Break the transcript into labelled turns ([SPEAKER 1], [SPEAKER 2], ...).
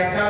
[SPEAKER 1] Becca